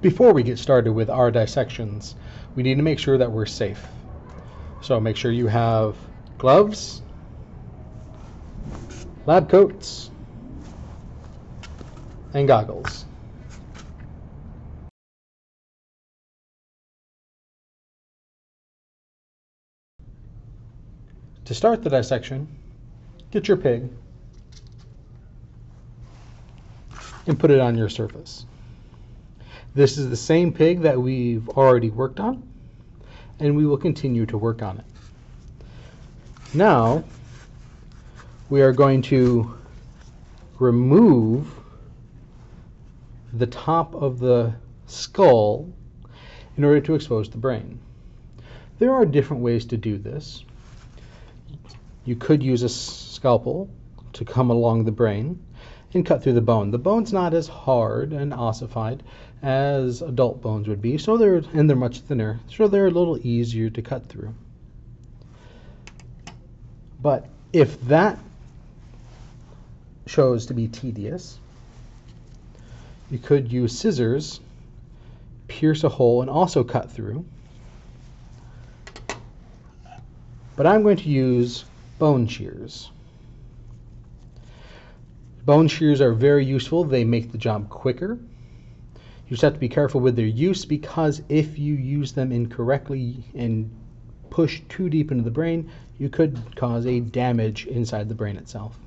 before we get started with our dissections, we need to make sure that we're safe. So make sure you have gloves, lab coats, and goggles. To start the dissection, get your pig and put it on your surface. This is the same pig that we've already worked on, and we will continue to work on it. Now, we are going to remove the top of the skull in order to expose the brain. There are different ways to do this. You could use a scalpel to come along the brain and cut through the bone. The bone's not as hard and ossified as adult bones would be, so they're and they're much thinner, so they're a little easier to cut through. But if that shows to be tedious, you could use scissors, pierce a hole, and also cut through. But I'm going to use bone shears. Bone shears are very useful. They make the job quicker. You just have to be careful with their use because if you use them incorrectly and push too deep into the brain, you could cause a damage inside the brain itself.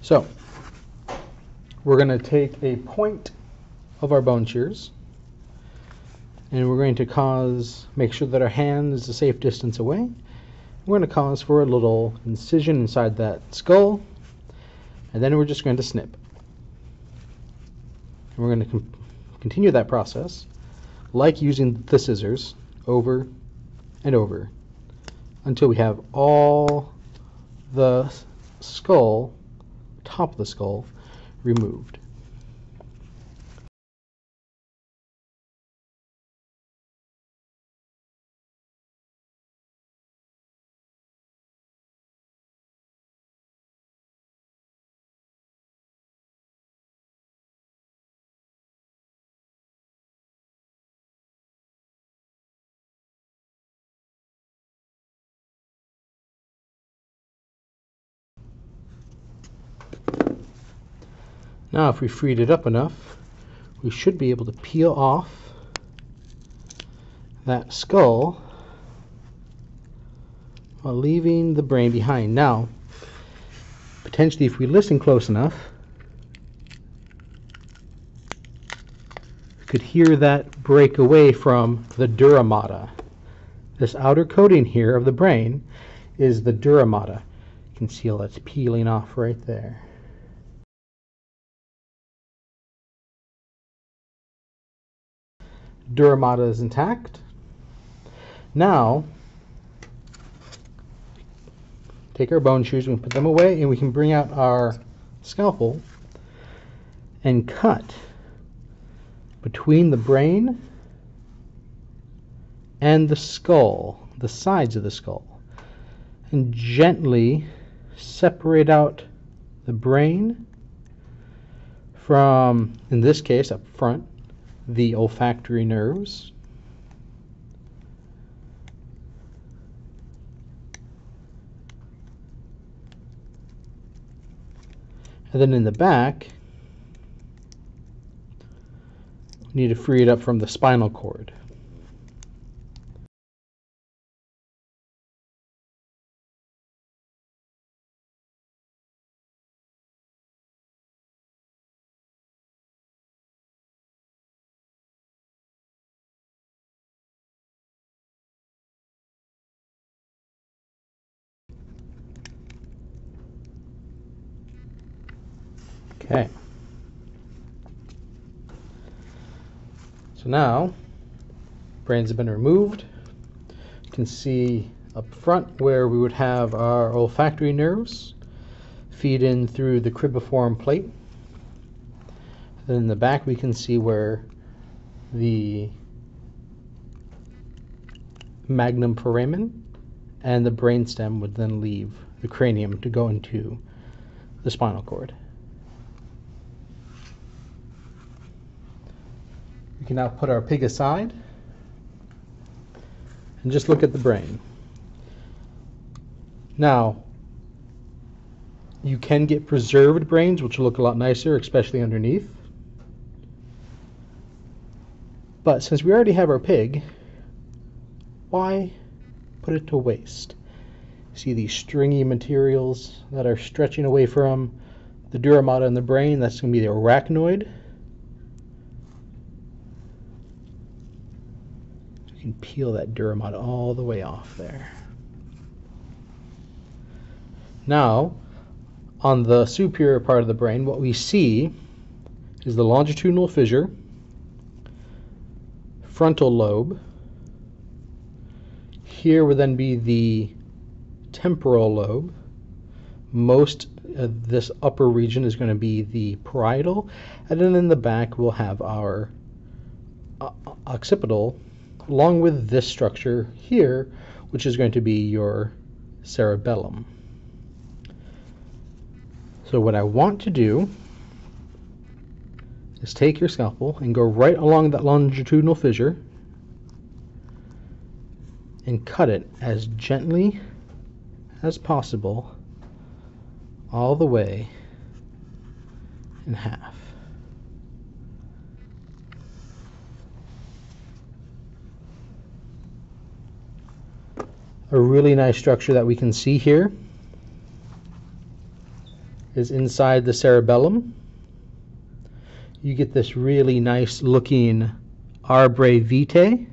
So, we're going to take a point of our bone shears and we're going to cause, make sure that our hand is a safe distance away we're going to cause for a little incision inside that skull, and then we're just going to snip. And we're going to continue that process, like using the scissors, over and over, until we have all the skull, top of the skull, removed. Now if we freed it up enough, we should be able to peel off that skull while leaving the brain behind. Now, potentially if we listen close enough, we could hear that break away from the dura mater. This outer coating here of the brain is the dura mater. You can see that's peeling off right there. Dura mater is intact. Now, take our bone shears and put them away, and we can bring out our scalpel and cut between the brain and the skull, the sides of the skull, and gently separate out the brain from, in this case, up front, the olfactory nerves. And then in the back, we need to free it up from the spinal cord. Okay. So now, brains have been removed. You can see up front where we would have our olfactory nerves feed in through the cribriform plate. Then in the back we can see where the magnum foramen and the brainstem would then leave the cranium to go into the spinal cord. Can now put our pig aside and just look at the brain. Now, you can get preserved brains, which will look a lot nicer, especially underneath. But since we already have our pig, why put it to waste? See these stringy materials that are stretching away from the dura mater in the brain? That's going to be the arachnoid. Can peel that dura mater all the way off there. Now, on the superior part of the brain, what we see is the longitudinal fissure, frontal lobe. Here would then be the temporal lobe. Most of this upper region is going to be the parietal, and then in the back we'll have our uh, occipital, along with this structure here, which is going to be your cerebellum. So what I want to do is take your scalpel and go right along that longitudinal fissure and cut it as gently as possible all the way in half. A really nice structure that we can see here is inside the cerebellum. You get this really nice looking arbor vitae.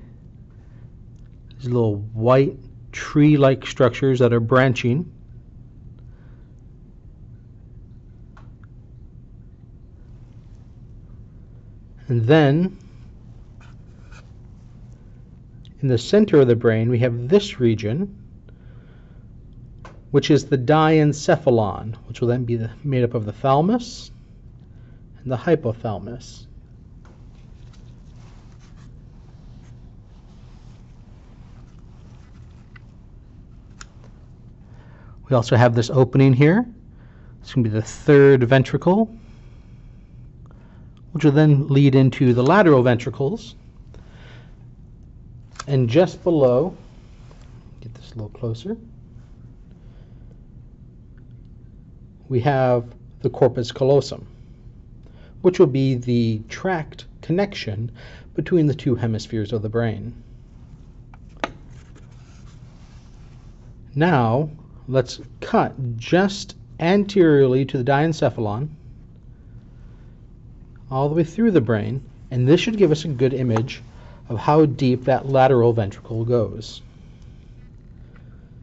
These little white tree-like structures that are branching. And then in the center of the brain we have this region which is the diencephalon, which will then be the, made up of the thalamus and the hypothalamus. We also have this opening here. It's going to be the third ventricle, which will then lead into the lateral ventricles. And just below, get this a little closer. we have the corpus callosum, which will be the tract connection between the two hemispheres of the brain. Now, let's cut just anteriorly to the diencephalon, all the way through the brain, and this should give us a good image of how deep that lateral ventricle goes.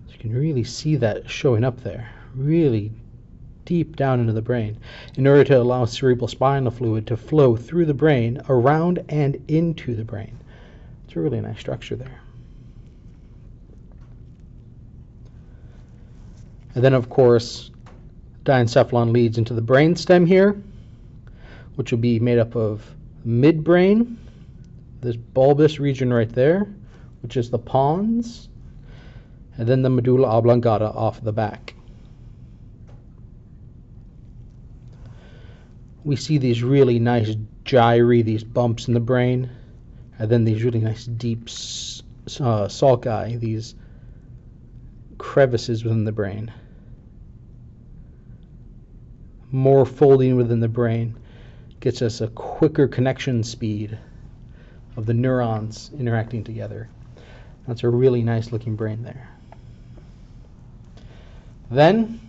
So you can really see that showing up there. Really deep down into the brain in order to allow cerebral spinal fluid to flow through the brain, around and into the brain. It's a really nice structure there. And then, of course, diencephalon leads into the brain stem here, which will be made up of midbrain, this bulbous region right there, which is the pons, and then the medulla oblongata off the back. we see these really nice gyri, these bumps in the brain, and then these really nice deep uh, sulci, these crevices within the brain. More folding within the brain gets us a quicker connection speed of the neurons interacting together. That's a really nice looking brain there. Then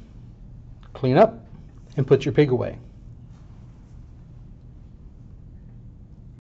clean up and put your pig away.